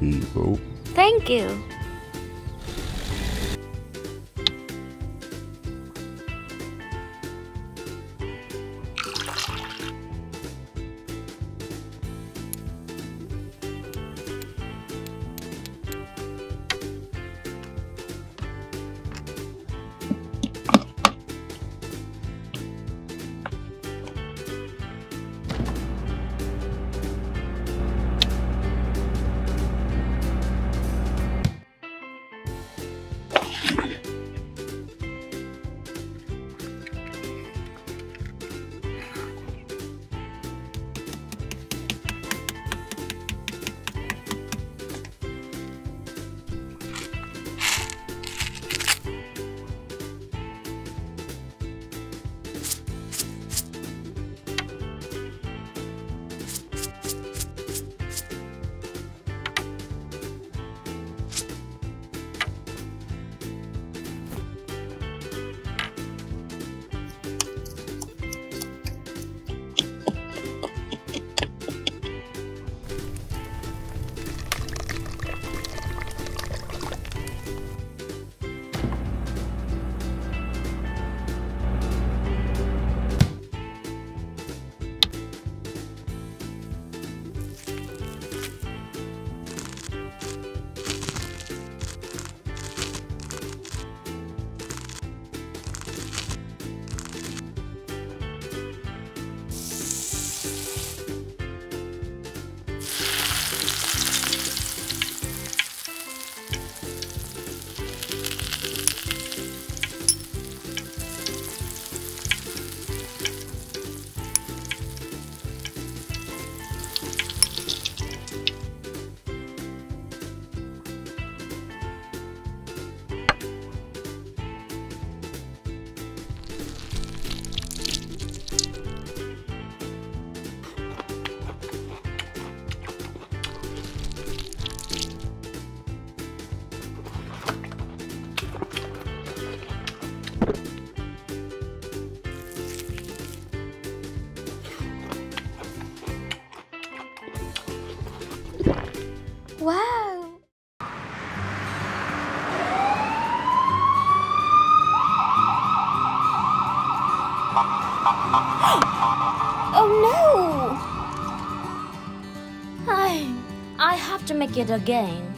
You oh. go. Thank you. It again.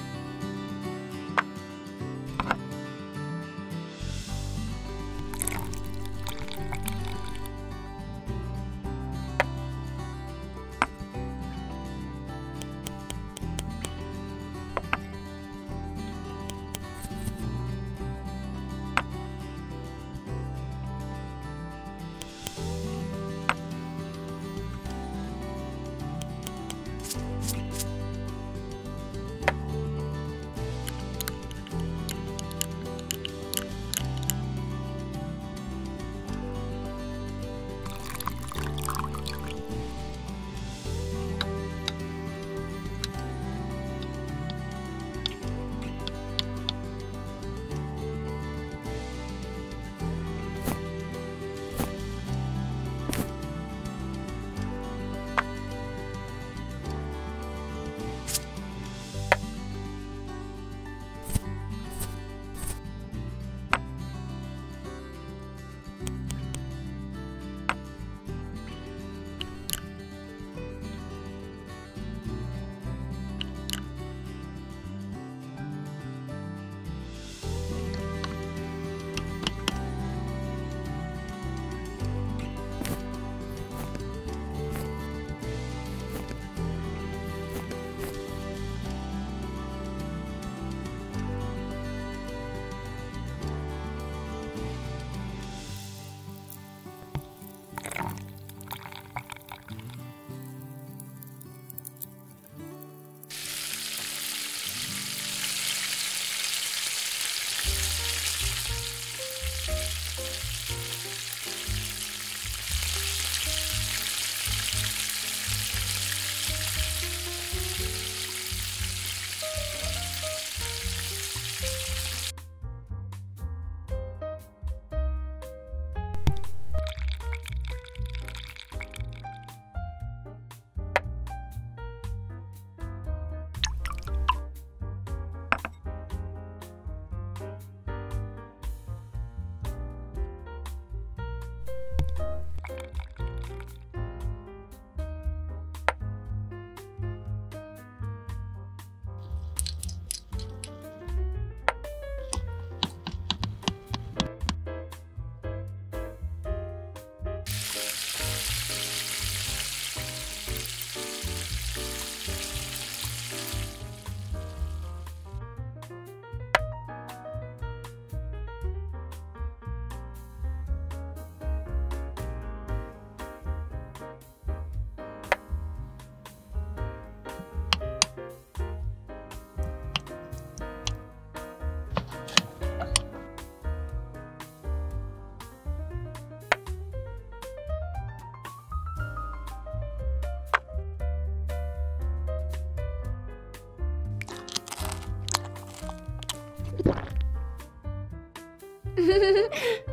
フフフ。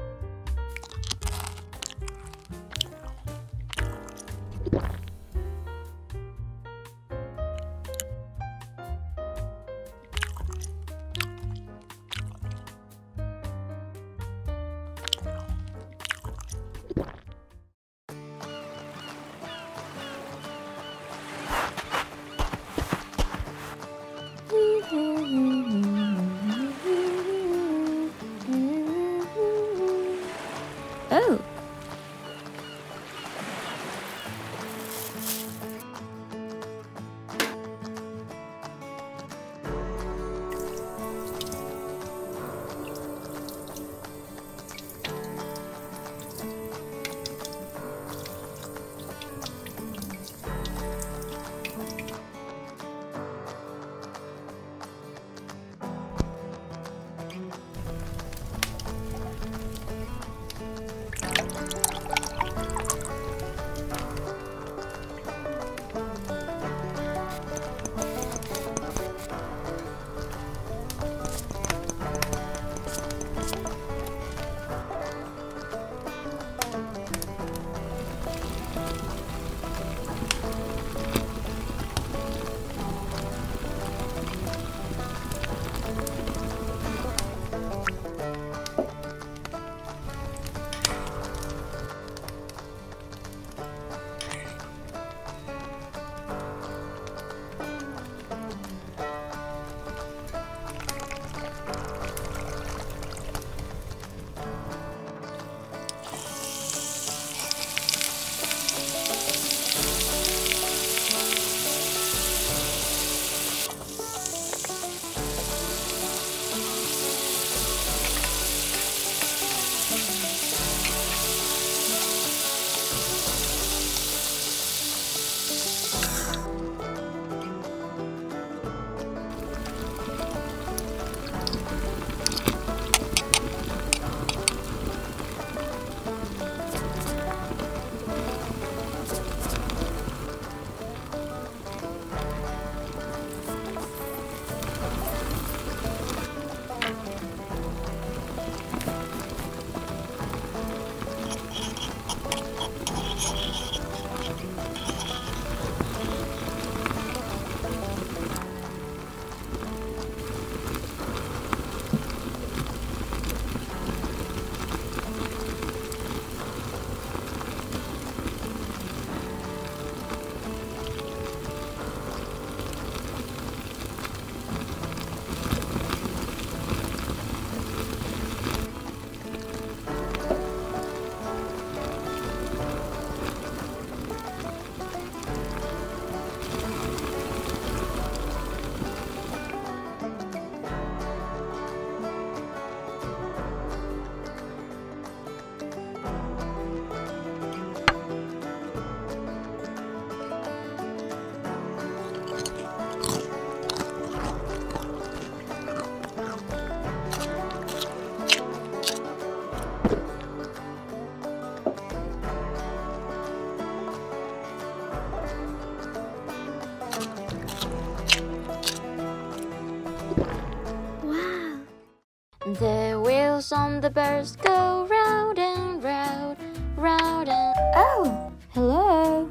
The wheels on the bus go round and round, round and. Oh, hello.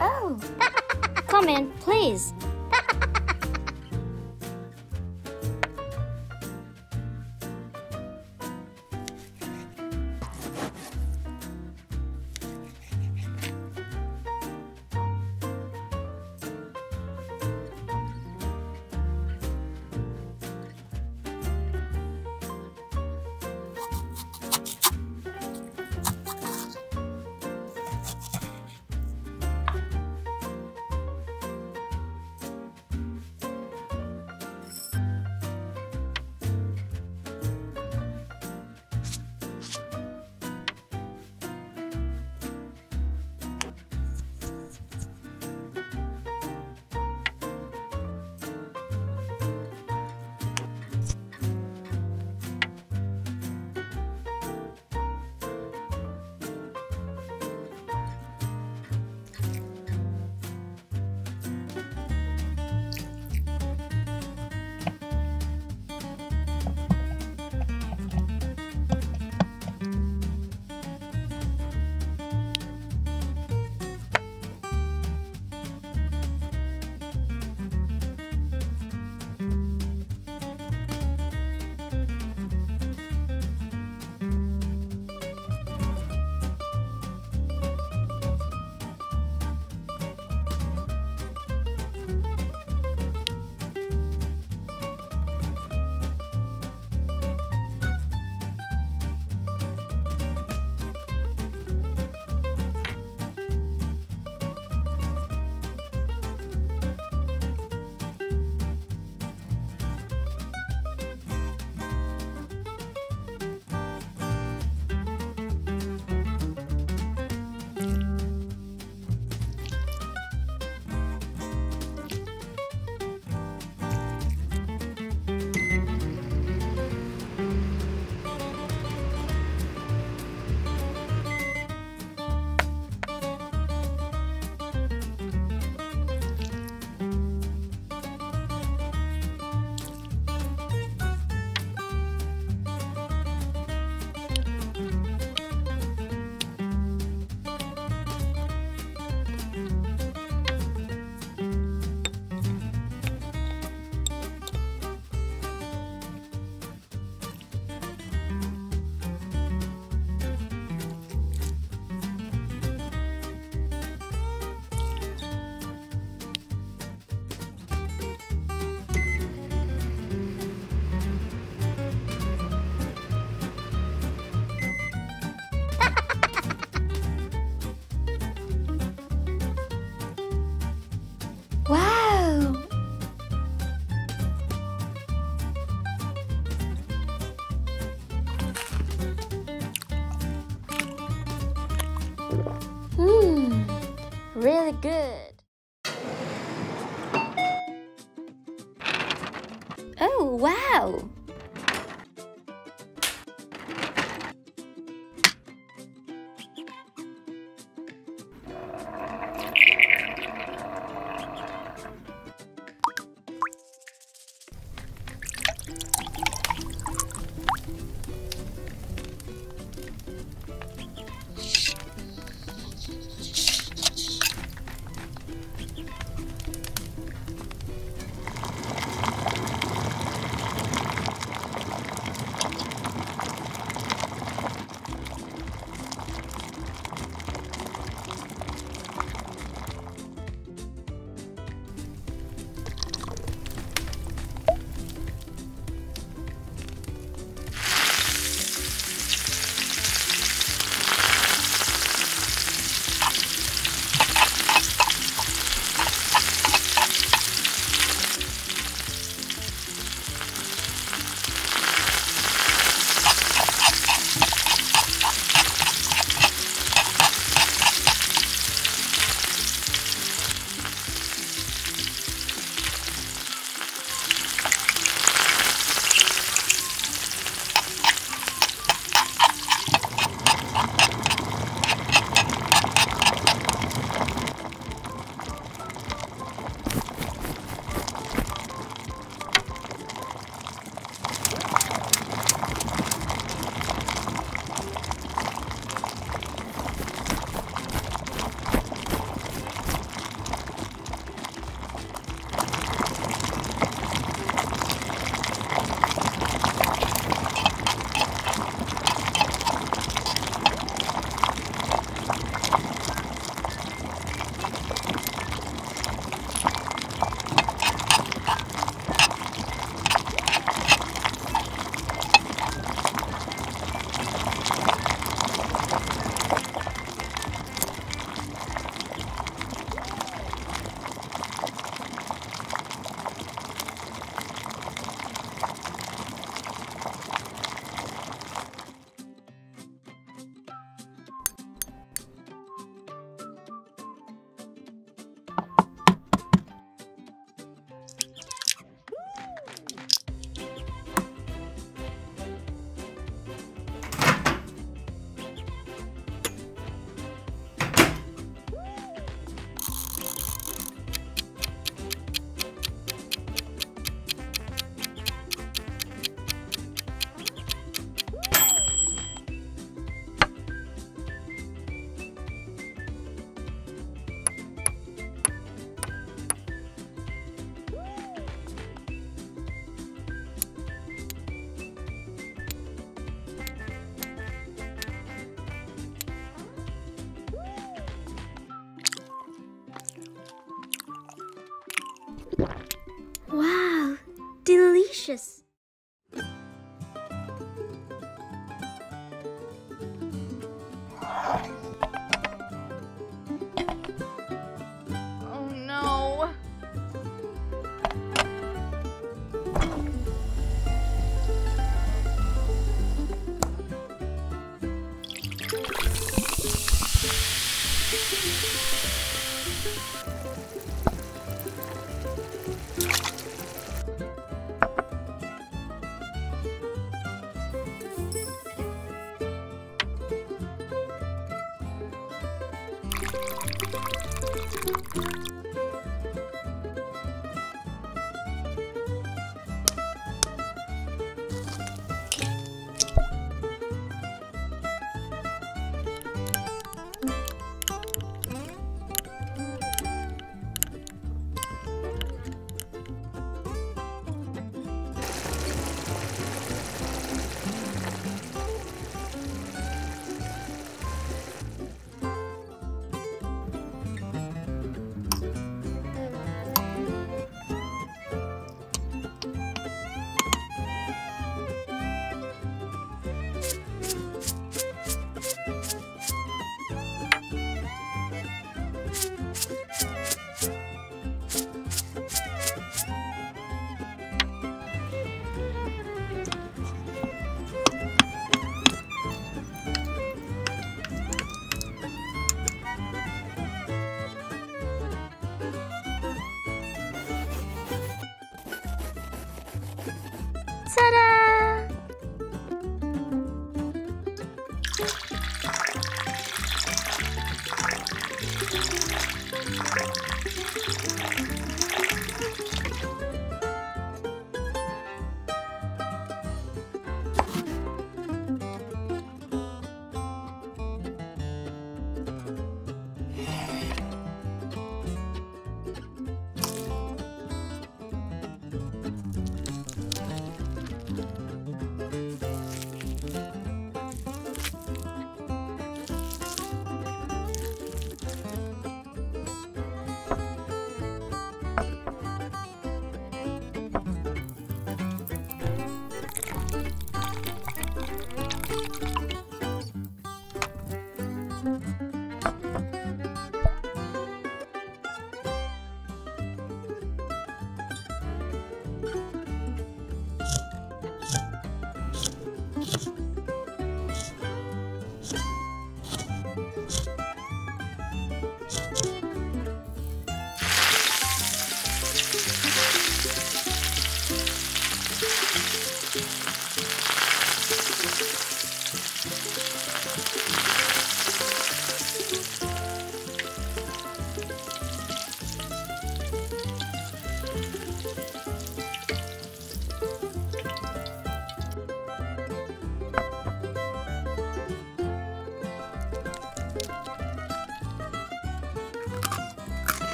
Oh. Come in, please. Good.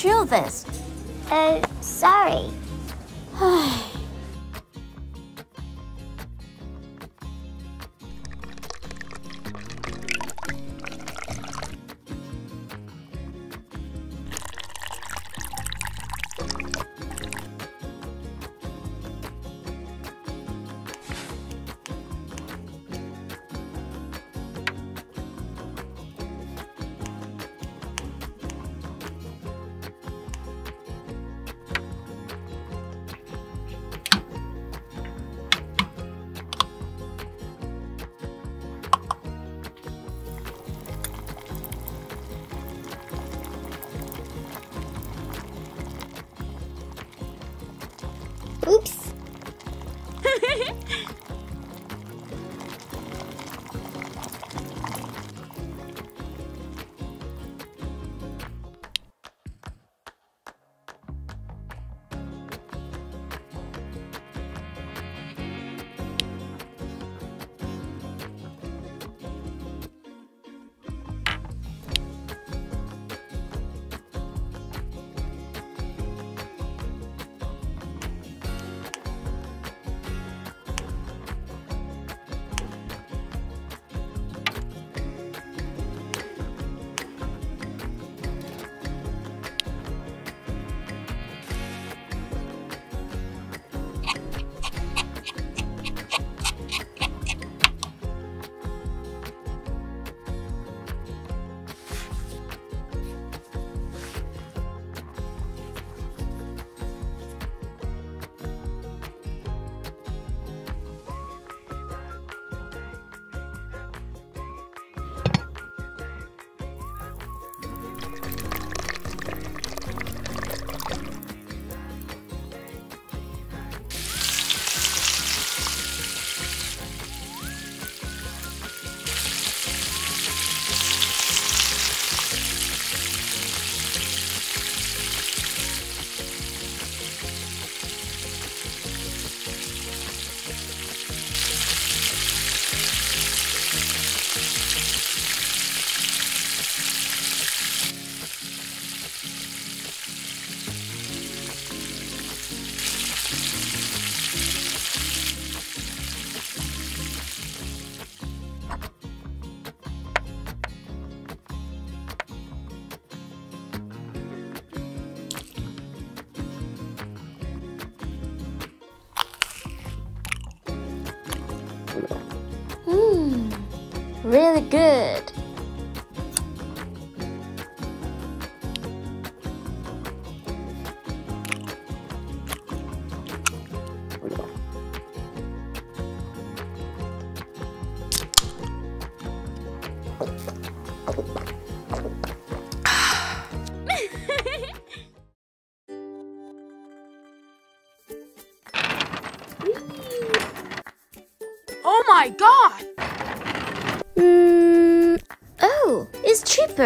Drew this. Oh, sorry.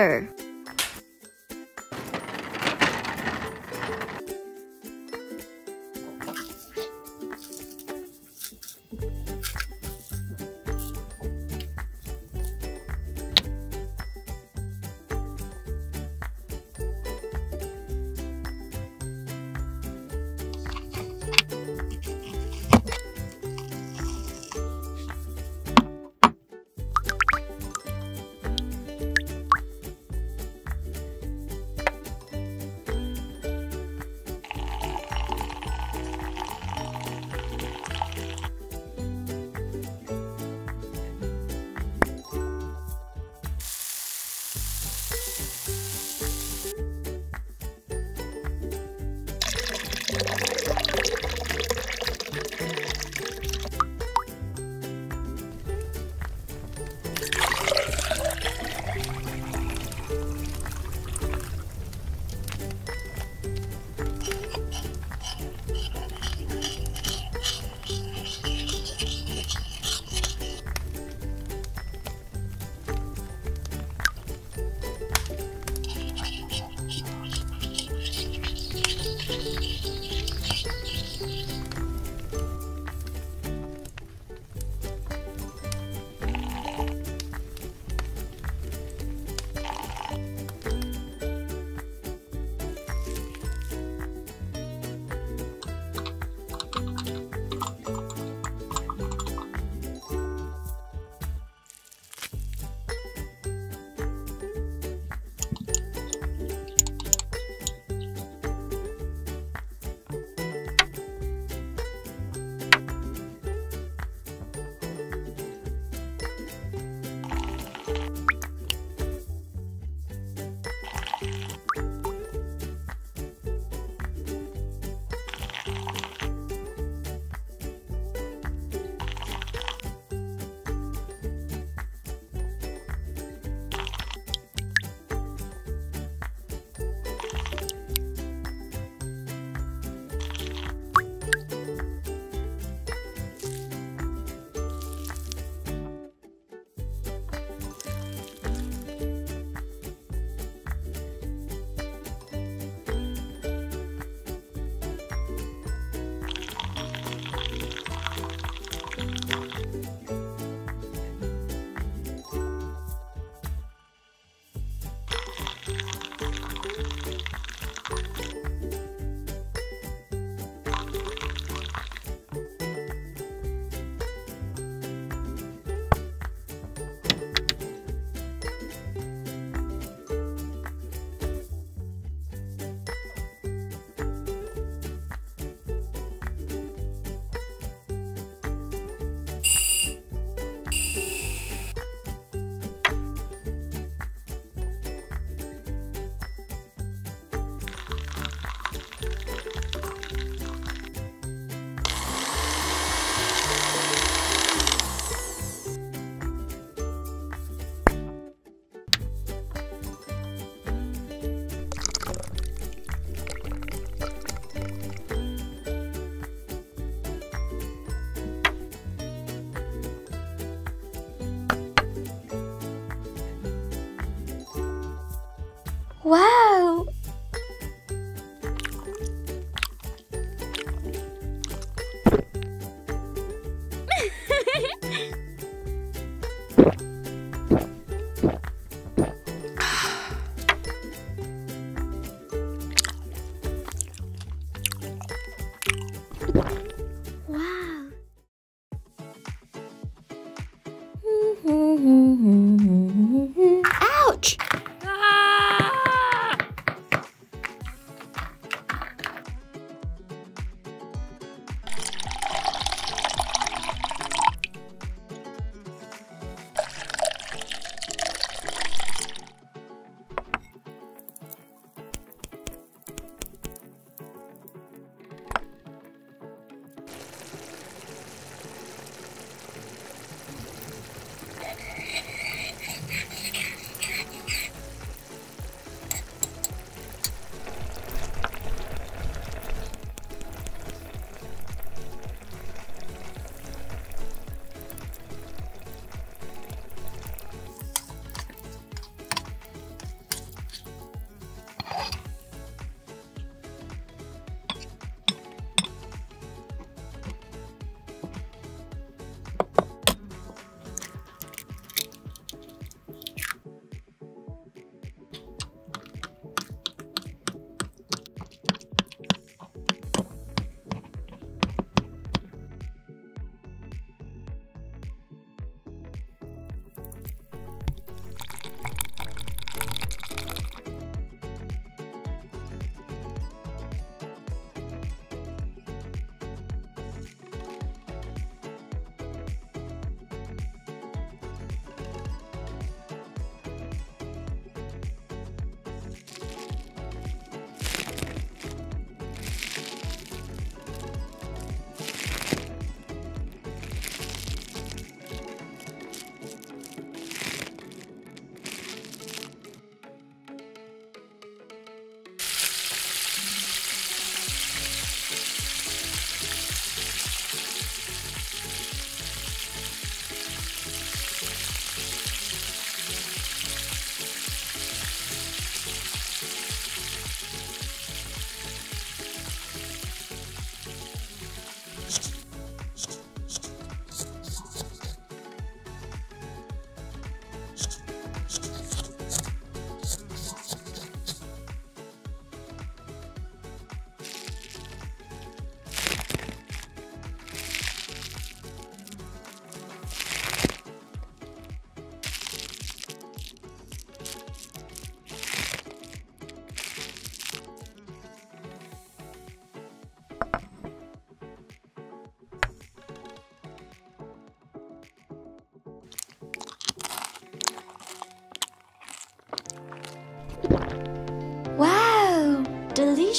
It's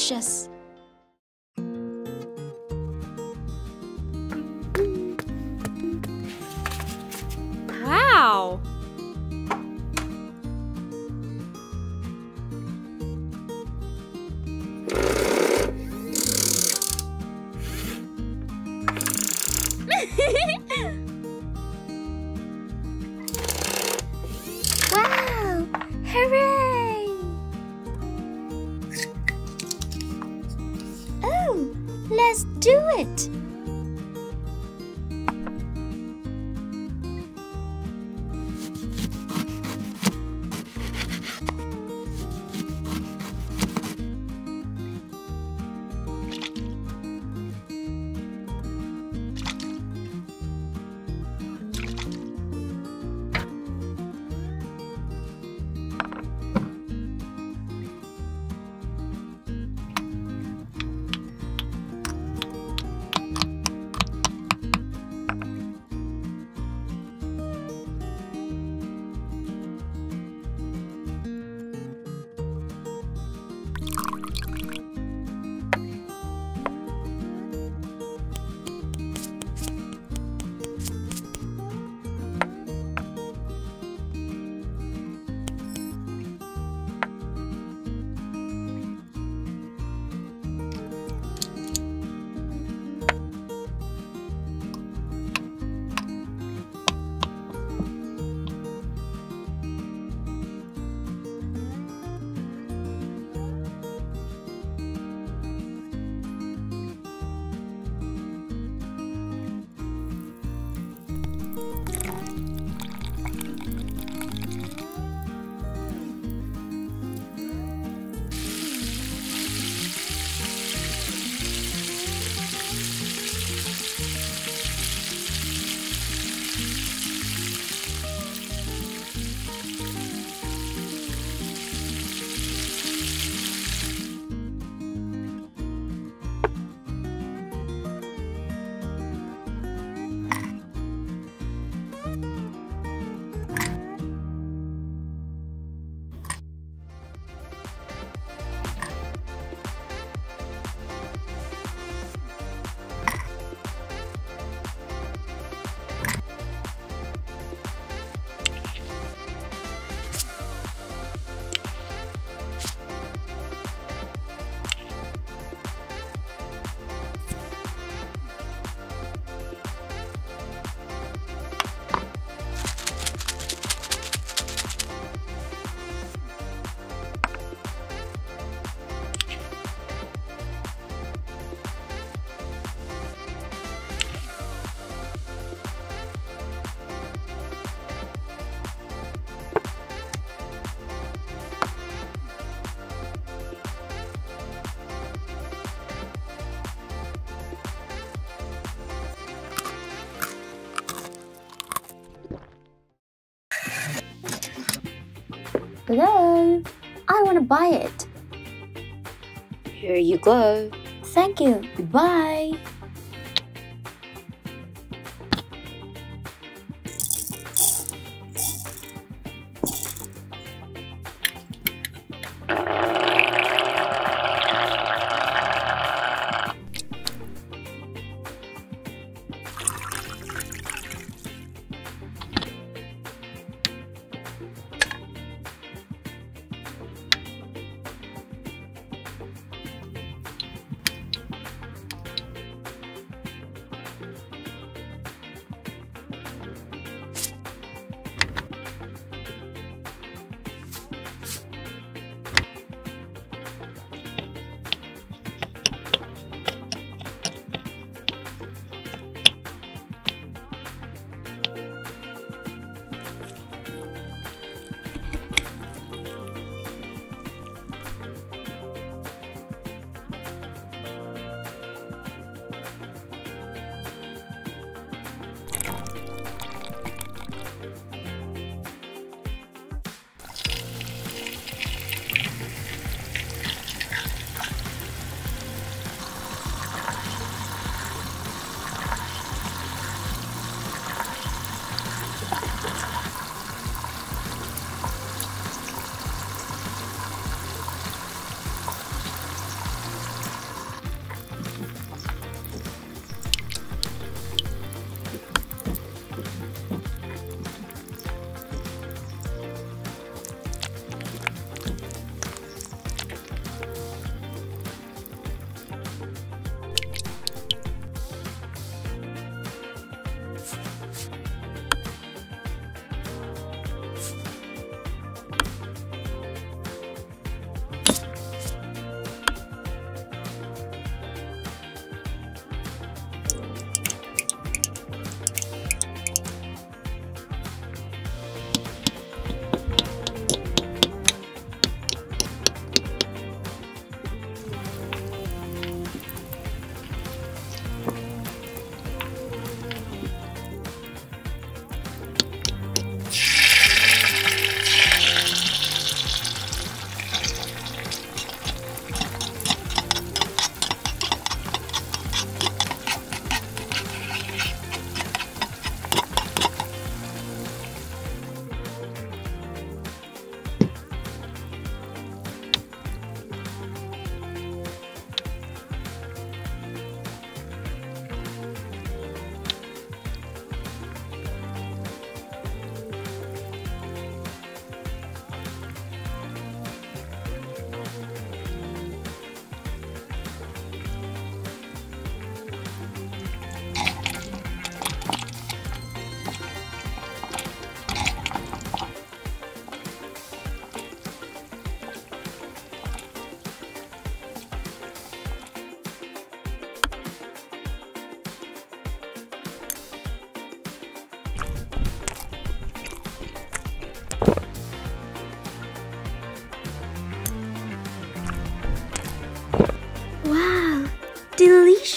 delicious. It! Hello? I want to buy it. Here you go. Thank you. Goodbye.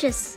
Delicious.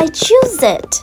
I choose it.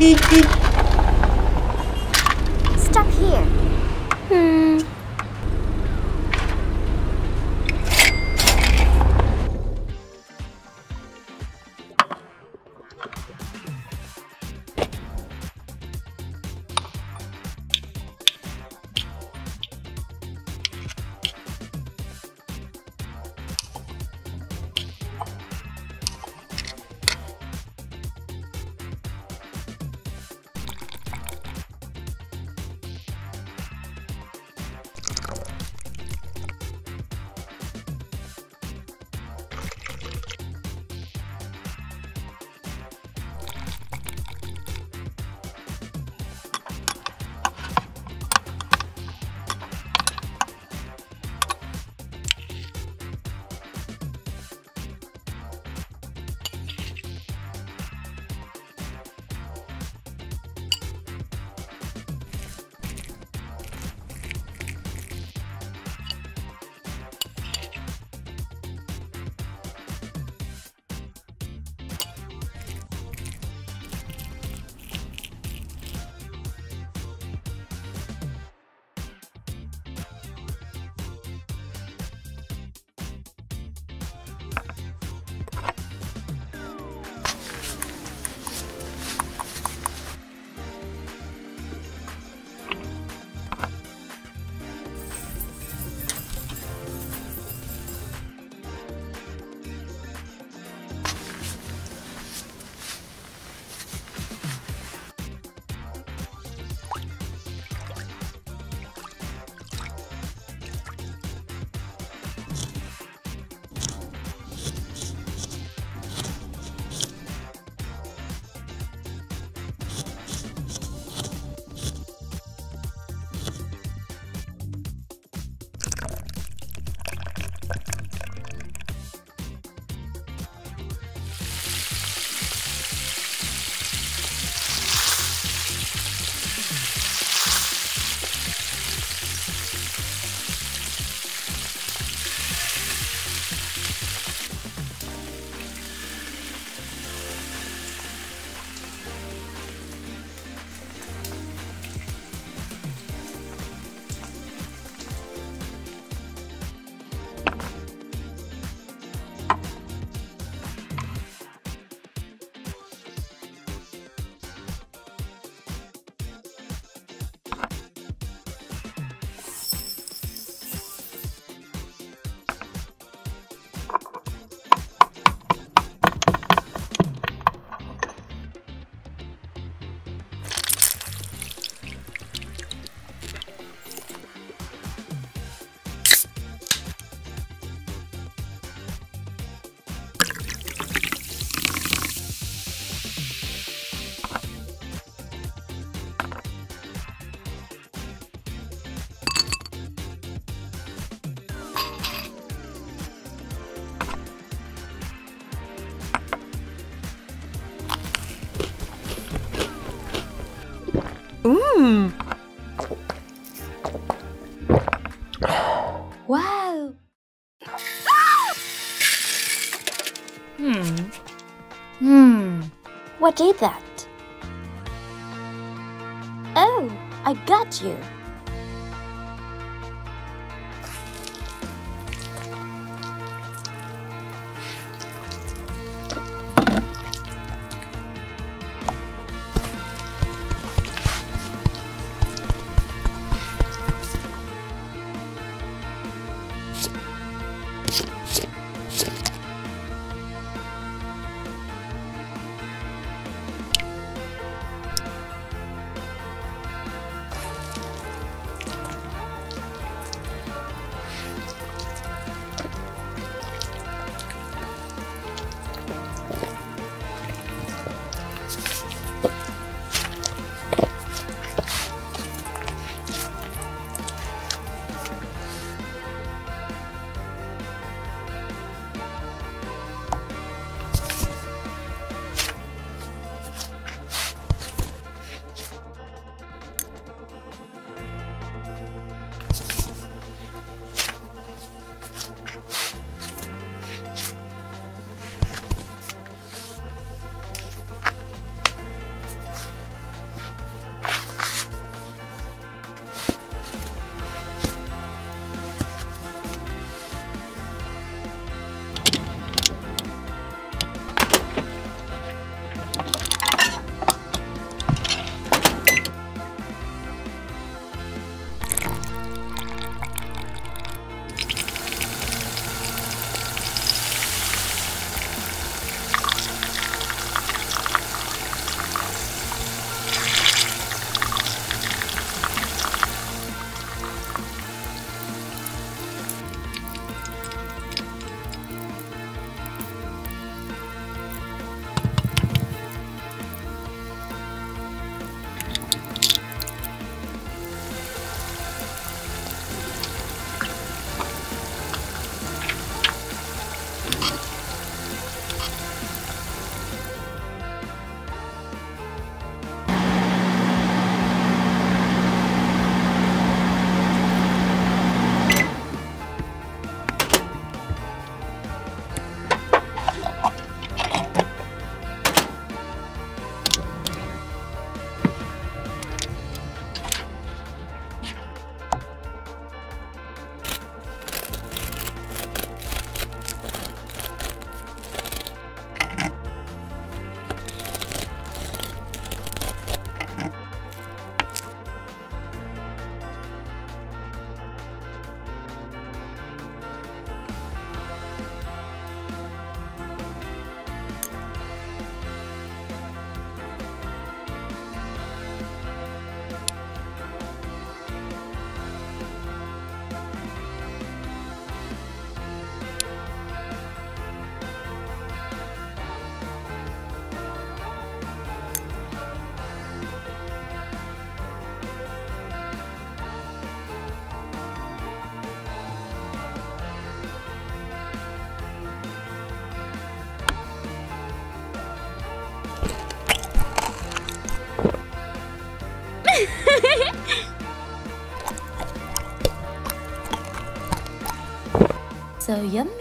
Stop Mmm. Wow. Hmm. Hmm. What is that? Oh, I got you. So yummy!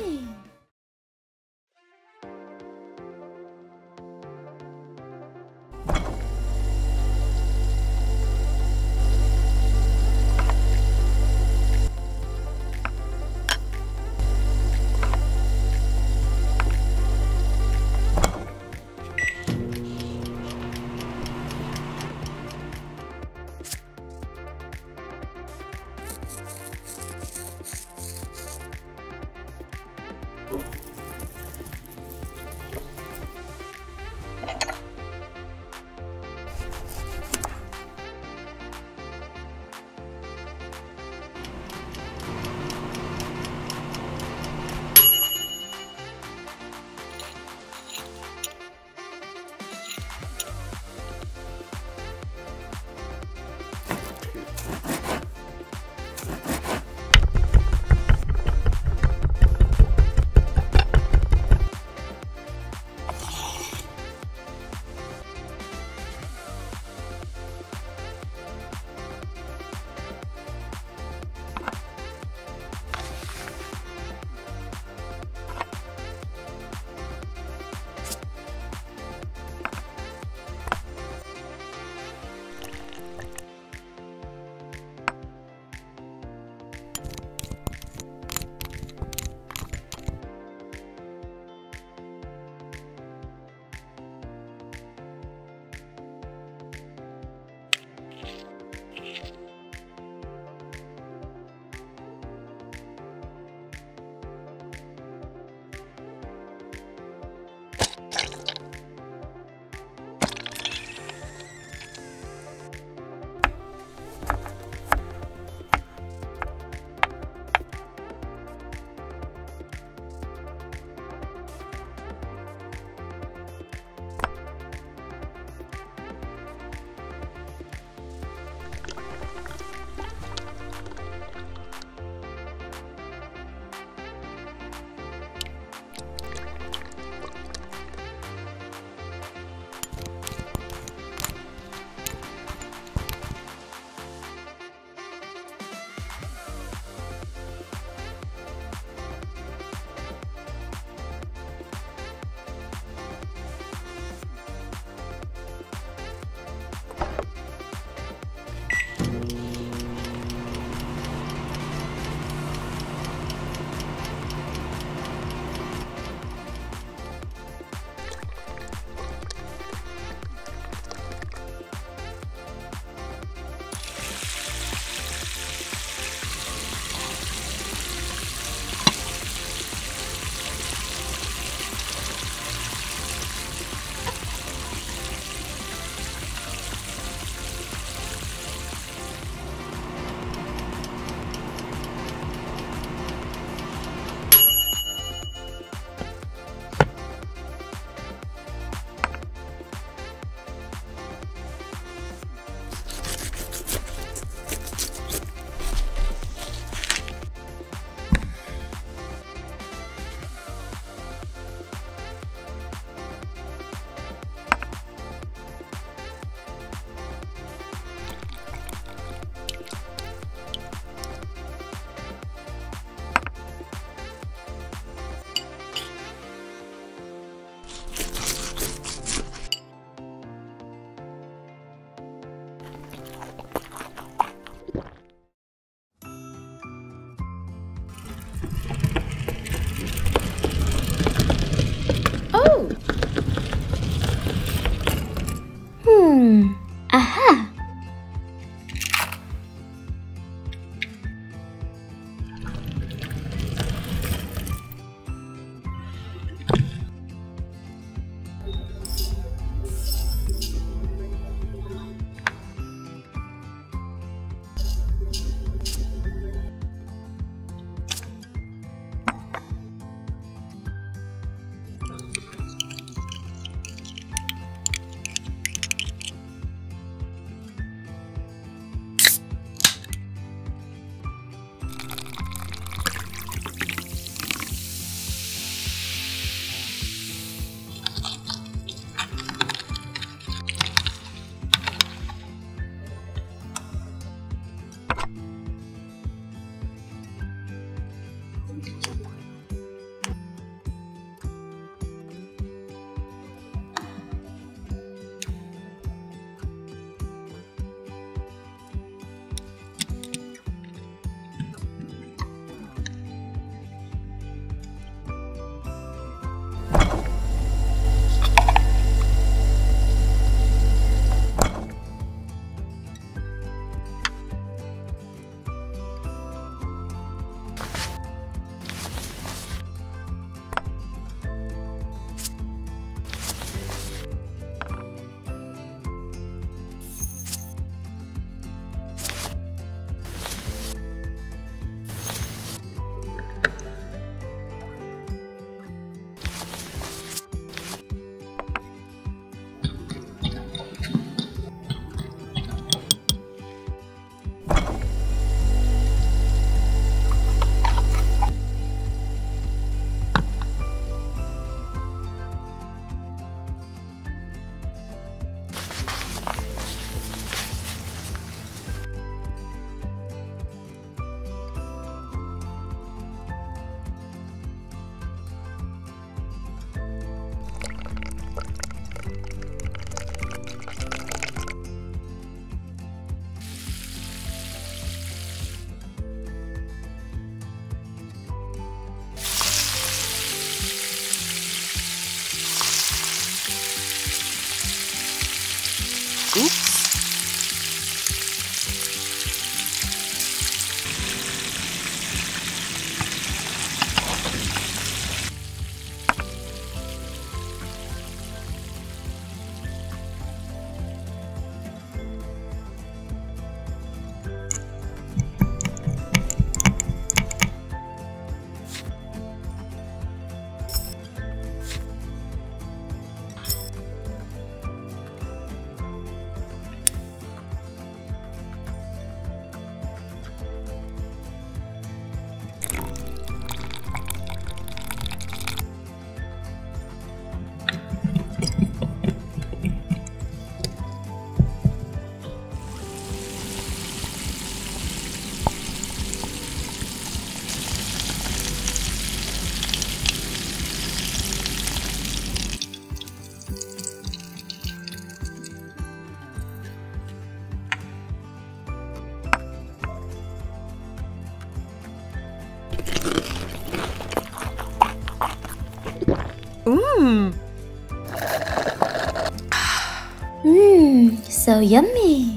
So yummy.